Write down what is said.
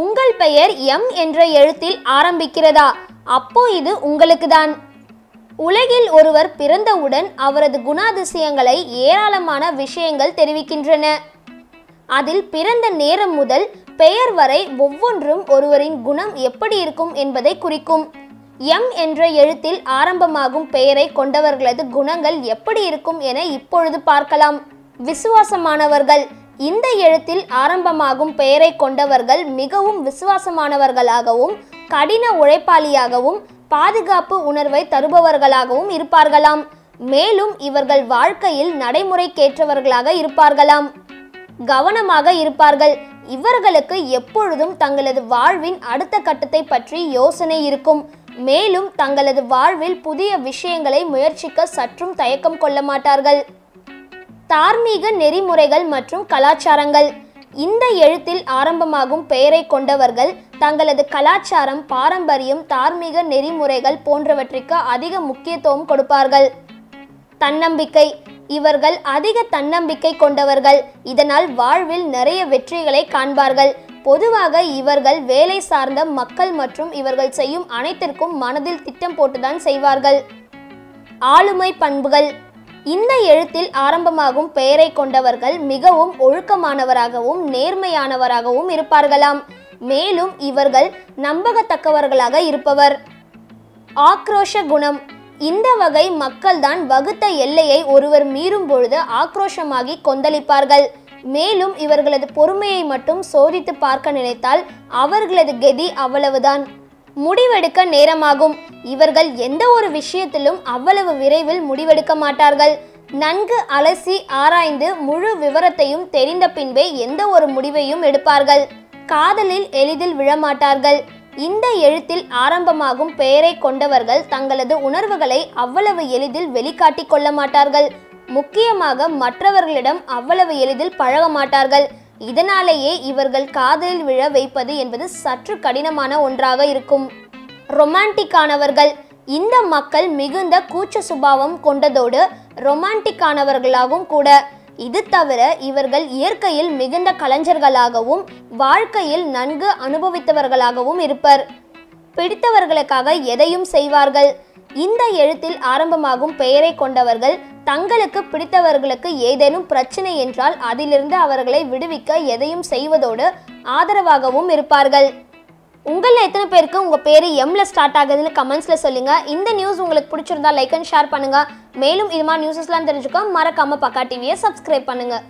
உங்கள் பெயர் எம் என்ற எழுத்தில் ஆரம்பிக்கிறதா? அப்போ இது உங்களுக்குதான். உலகில் ஒருவர் பிறந்தவுடன் அவரது குணாதிசயங்களை ஏராளமான விஷயங்கள் தெரிவிக்கின்றன. அதில் பிறந்த நேரம் முதல் பெயர் வரை ஒவ்வொன்றும் ஒருவரின் குணம் எப்படி இருக்கும் என்பதை குறிக்கும். எம் என்ற எழுத்தில் ஆரம்பமாகும் பெயரை கொண்டவர்களது குணங்கள் எப்படி இருக்கும் என இப்பொழுது பார்க்கலாம். விசுவாசமானவர்கள் இந்த எழுத்தில் ஆரம்பமாகும் பெயரை கொண்டவர்கள் மிகவும் விசுவாசமானவர்களாகவும் கடின உழைப்பாளியாகவும் பாதுகாப்பு உணர்வை தருபவர்களாகவும் இருப்பார்களாம். மேலும் இவர்கள் வாழ்க்கையில் நடைமுறைக்கேற்றவர்களாக இருப்பார்களாம். கவனமாக இருப்பார்கள். இவர்களுக்கு எப்பொழுதும் தங்களது வாழ்வின் அடுத்த கட்டத்தை பற்றி யோசனை இருக்கும். மேலும் தங்களது வாழ்வில் புதிய விஷயங்களை முயற்சிக்க சற்றும் தயக்கம் கொள்ள மாட்டார்கள். தார்மீக நெறிமுறைகள் மற்றும் கலாச்சாரங்கள். இந்த எழுத்தில் ஆரம்பமாகும் பெயரை கொண்டவர்கள் தங்களது கலாச்சாரம் பாரம்பரியம் தார்மீக நெறிமுறைகள் போன்றவற்றிற்கு அதிக முக்கியத்துவம் கொடுப்பார்கள். தன்னம்பிக்கை. இவர்கள் அதிக தன்னம்பிக்கை கொண்டவர்கள். இதனால் வாழ்வில் நிறைய வெற்றிகளை காண்பார்கள். பொதுவாக இவர்கள் வேலை சார்ந்த மக்கள் மற்றும் இவர்கள் செய்யும் அனைத்திற்கும் மனதில் திட்டம் போட்டுதான் செய்வார்கள். ஆளுமை பண்புகள். இந்த எழுத்தில் ஆரம்பமாகும் பெயரை கொண்டவர்கள் மிகவும் ஒழுக்கமானவராகவும் நேர்மையானவராகவும் இருப்பார்களாம். மேலும் இவர்கள் நம்பகத்தக்கவர்களாக இருப்பவர். ஆக்ரோஷ குணம். இந்த வகை மக்கள்தான் வகுத்த எல்லையை ஒருவர் மீறும் பொழுது ஆக்ரோஷமாகி கொந்தளிப்பார்கள். மேலும் இவர்களது பொறுமையை மட்டும் சோதித்து பார்க்க நினைத்தால் அவர்களது கெதி அவ்வளவுதான். முடிவெடுக்க நேரமாகும். இவர்கள் எந்த ஒரு விஷயத்திலும் அவ்வளவு விரைவில் முடிவெடுக்க மாட்டார்கள். நன்கு அலசி ஆராய்ந்து முழு விவரத்தையும் தெரிந்த பின்பே எந்த ஒரு முடிவையும் எடுப்பார்கள். காதலில் எளிதில் விழமாட்டார்கள். இந்த எழுத்தில் ஆரம்பமாகும் பெயரை கொண்டவர்கள் தங்களது உணர்வுகளை அவ்வளவு எளிதில் வெளிக்காட்டிக் கொள்ள மாட்டார்கள். முக்கியமாக மற்றவர்களிடம் அவ்வளவு எளிதில் பழக மாட்டார்கள் இதனாலேயே இவர்கள் காதலில் விழ வைப்பது என்பது சற்று கடினமான ஒன்றாக இருக்கும். ரொமான்டிக்கானவர்கள் இந்த மக்கள் மிகுந்த கூச்ச சுபாவம் கொண்டதோடு ரொமான்டிக்கானவர்களாகவும் கூட. இது தவிர இவர்கள் இயற்கையில் மிகுந்த கலைஞர்களாகவும் வாழ்க்கையில் நன்கு அனுபவித்தவர்களாகவும் இருப்பர். பிடித்தவர்களுக்காக எதையும் செய்வார்கள். இந்த எழுத்தில் ஆரம்பமாகும் பெயரை கொண்டவர்கள் தங்களுக்கு பிடித்தவர்களுக்கு ஏதேனும் பிரச்சனை என்றால் அதிலிருந்து அவர்களை விடுவிக்க எதையும் செய்வதோடு ஆதரவாகவும் இருப்பார்கள். உங்களில் எத்தனை பேருக்கு உங்கள் பேர் எம்ல ஸ்டார்ட் ஆகுதுன்னு கமெண்ட்ஸில் சொல்லுங்கள் இந்த நியூஸ் உங்களுக்கு பிடிச்சிருந்தா லைக் அண்ட் ஷேர் பண்ணுங்கள் மேலும் இது மாதிரி நியூஸஸ்லாம் தெரிஞ்சுக்க மறக்காமல் பக்கா டிவியை சப்ஸ்கிரைப் பண்ணுங்கள்